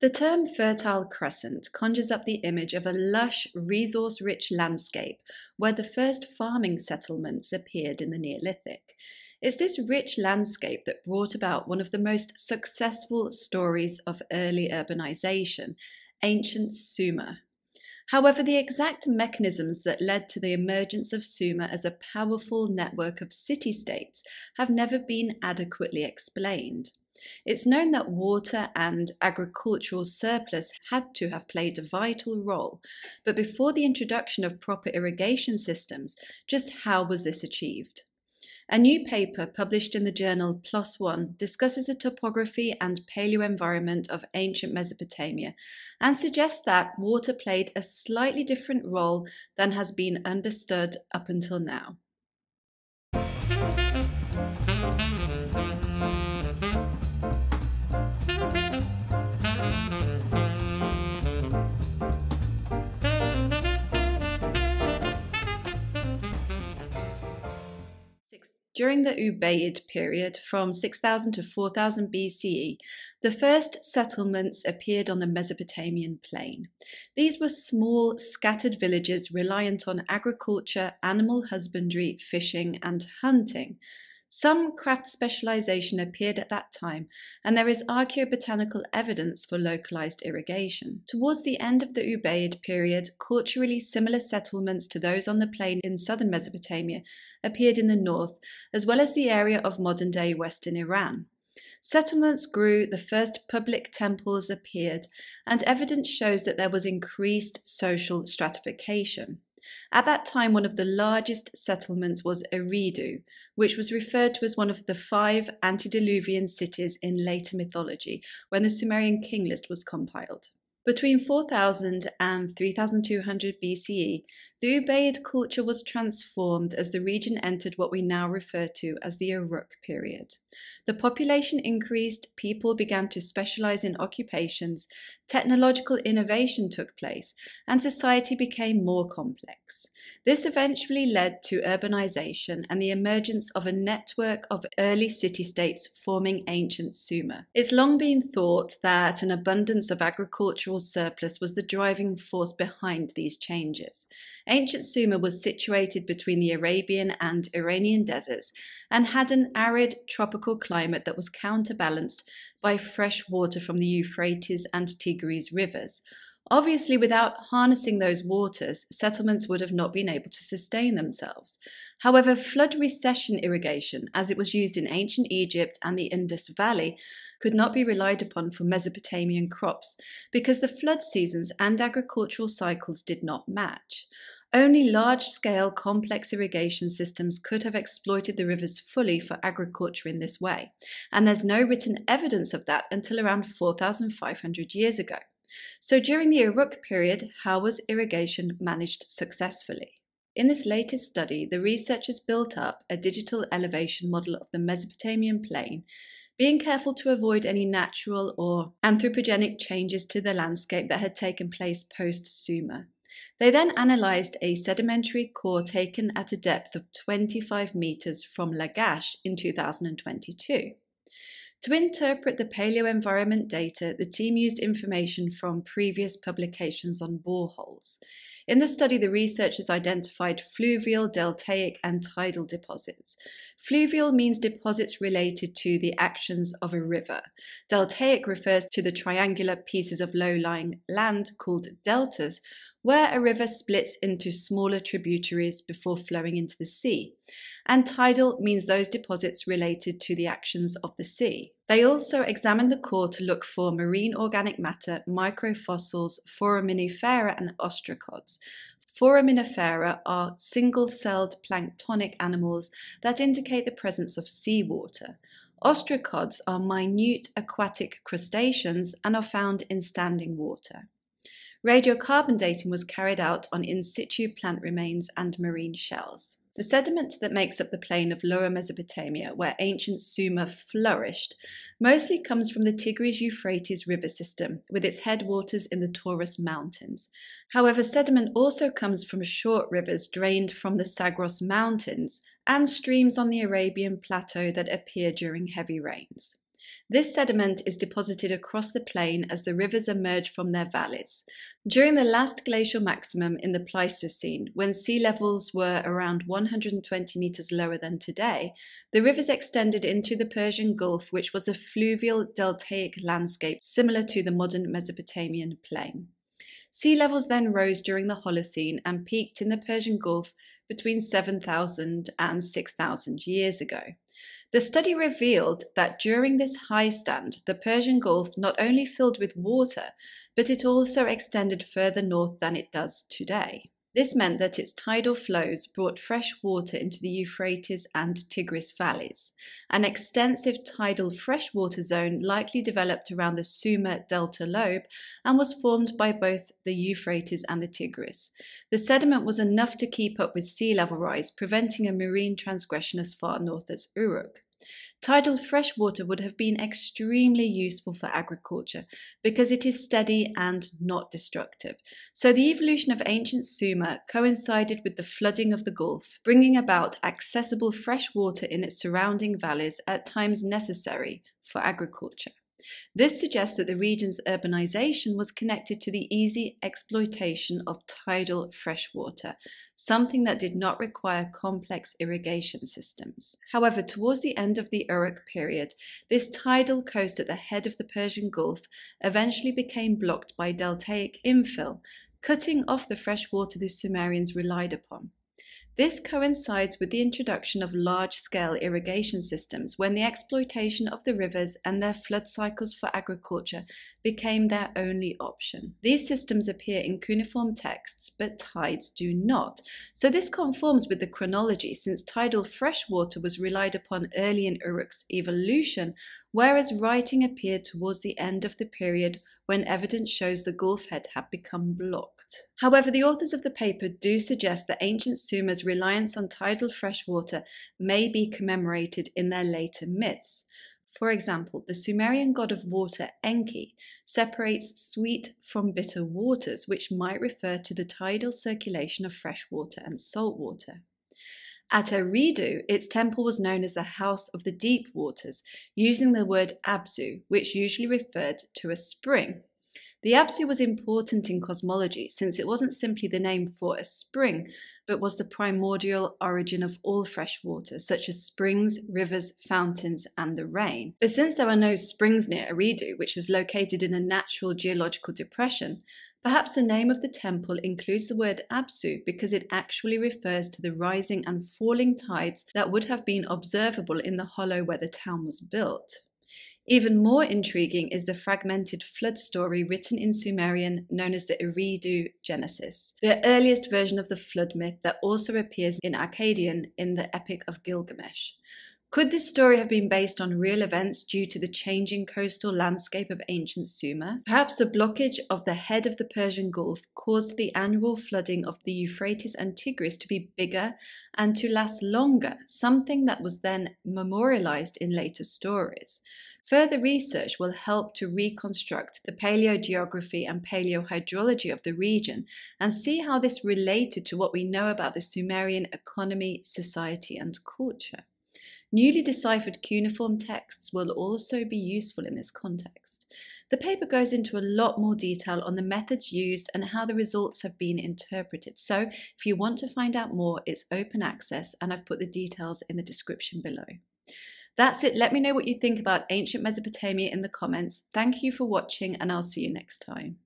The term Fertile Crescent conjures up the image of a lush, resource rich landscape where the first farming settlements appeared in the Neolithic. It's this rich landscape that brought about one of the most successful stories of early urbanization, ancient Sumer. However, the exact mechanisms that led to the emergence of Sumer as a powerful network of city states have never been adequately explained. It's known that water and agricultural surplus had to have played a vital role, but before the introduction of proper irrigation systems, just how was this achieved? A new paper published in the journal PLOS ONE discusses the topography and paleoenvironment of ancient Mesopotamia and suggests that water played a slightly different role than has been understood up until now. During the Ubaid period, from 6000 to 4000 BCE, the first settlements appeared on the Mesopotamian plain. These were small, scattered villages reliant on agriculture, animal husbandry, fishing, and hunting. Some craft specialization appeared at that time, and there is archaeobotanical evidence for localized irrigation. Towards the end of the Ubaid period, culturally similar settlements to those on the plain in southern Mesopotamia appeared in the north, as well as the area of modern day western Iran. Settlements grew, the first public temples appeared, and evidence shows that there was increased social stratification. At that time, one of the largest settlements was Eridu, which was referred to as one of the five antediluvian cities in later mythology when the Sumerian king list was compiled. Between 4000 and 3200 BCE, the Ubaid culture was transformed as the region entered what we now refer to as the Uruk period. The population increased, people began to specialize in occupations, technological innovation took place, and society became more complex. This eventually led to urbanization and the emergence of a network of early city states forming ancient Sumer. It's long been thought that an abundance of agricultural surplus was the driving force behind these changes. Ancient Sumer was situated between the Arabian and Iranian deserts and had an arid tropical climate that was counterbalanced by fresh water from the Euphrates and Tigris rivers. Obviously, without harnessing those waters, settlements would have not been able to sustain themselves. However, flood recession irrigation, as it was used in ancient Egypt and the Indus Valley, could not be relied upon for Mesopotamian crops because the flood seasons and agricultural cycles did not match. Only large scale complex irrigation systems could have exploited the rivers fully for agriculture in this way, and there's no written evidence of that until around 4,500 years ago. So during the Uruk period, how was irrigation managed successfully? In this latest study, the researchers built up a digital elevation model of the Mesopotamian plain, being careful to avoid any natural or anthropogenic changes to the landscape that had taken place post Sumer. They then analysed a sedimentary core taken at a depth of 25 metres from Lagash in 2022. To interpret the paleoenvironment data, the team used information from previous publications on boreholes. In the study, the researchers identified fluvial, deltaic, and tidal deposits. Fluvial means deposits related to the actions of a river. Deltaic refers to the triangular pieces of low lying land called deltas, where a river splits into smaller tributaries before flowing into the sea. And tidal means those deposits related to the actions of the sea. They also examined the core to look for marine organic matter, microfossils, foraminifera, and ostracods. Foraminifera are single celled planktonic animals that indicate the presence of seawater. Ostracods are minute aquatic crustaceans and are found in standing water. Radiocarbon dating was carried out on in situ plant remains and marine shells. The sediment that makes up the plain of Lower Mesopotamia, where ancient Sumer flourished, mostly comes from the Tigris Euphrates river system, with its headwaters in the Taurus Mountains. However, sediment also comes from short rivers drained from the Zagros Mountains and streams on the Arabian plateau that appear during heavy rains. This sediment is deposited across the plain as the rivers emerge from their valleys. During the last glacial maximum in the Pleistocene, when sea levels were around 120 metres lower than today, the rivers extended into the Persian Gulf, which was a fluvial deltaic landscape similar to the modern Mesopotamian plain. Sea levels then rose during the Holocene and peaked in the Persian Gulf between 7,000 and 6,000 years ago. The study revealed that during this high stand, the Persian Gulf not only filled with water, but it also extended further north than it does today. This meant that its tidal flows brought fresh water into the Euphrates and Tigris valleys. An extensive tidal freshwater zone likely developed around the Sumer delta lobe and was formed by both the Euphrates and the Tigris. The sediment was enough to keep up with sea level rise, preventing a marine transgression as far north as Uruk. Tidal freshwater would have been extremely useful for agriculture because it is steady and not destructive. So the evolution of ancient Sumer coincided with the flooding of the Gulf, bringing about accessible fresh water in its surrounding valleys at times necessary for agriculture. This suggests that the region's urbanization was connected to the easy exploitation of tidal freshwater, something that did not require complex irrigation systems. However, towards the end of the Uruk period, this tidal coast at the head of the Persian Gulf eventually became blocked by deltaic infill, cutting off the fresh water the Sumerians relied upon. This coincides with the introduction of large scale irrigation systems when the exploitation of the rivers and their flood cycles for agriculture became their only option. These systems appear in cuneiform texts, but tides do not. So this conforms with the chronology since tidal freshwater was relied upon early in Uruk's evolution, whereas writing appeared towards the end of the period when evidence shows the Gulf head had become blocked. However, the authors of the paper do suggest that ancient Sumer's reliance on tidal freshwater may be commemorated in their later myths. For example, the Sumerian god of water, Enki, separates sweet from bitter waters, which might refer to the tidal circulation of fresh water and salt water. At Eridu, its temple was known as the House of the Deep Waters, using the word Abzu, which usually referred to a spring. The Abzu was important in cosmology since it wasn't simply the name for a spring, but was the primordial origin of all fresh water, such as springs, rivers, fountains, and the rain. But since there are no springs near Eridu, which is located in a natural geological depression, Perhaps the name of the temple includes the word Abzu because it actually refers to the rising and falling tides that would have been observable in the hollow where the town was built. Even more intriguing is the fragmented flood story written in Sumerian known as the Eridu Genesis, the earliest version of the flood myth that also appears in Akkadian in the Epic of Gilgamesh. Could this story have been based on real events due to the changing coastal landscape of ancient Sumer? Perhaps the blockage of the head of the Persian Gulf caused the annual flooding of the Euphrates and Tigris to be bigger and to last longer, something that was then memorialized in later stories. Further research will help to reconstruct the paleogeography and paleohydrology of the region and see how this related to what we know about the Sumerian economy, society, and culture. Newly deciphered cuneiform texts will also be useful in this context. The paper goes into a lot more detail on the methods used and how the results have been interpreted. So if you want to find out more, it's open access and I've put the details in the description below. That's it. Let me know what you think about ancient Mesopotamia in the comments. Thank you for watching and I'll see you next time.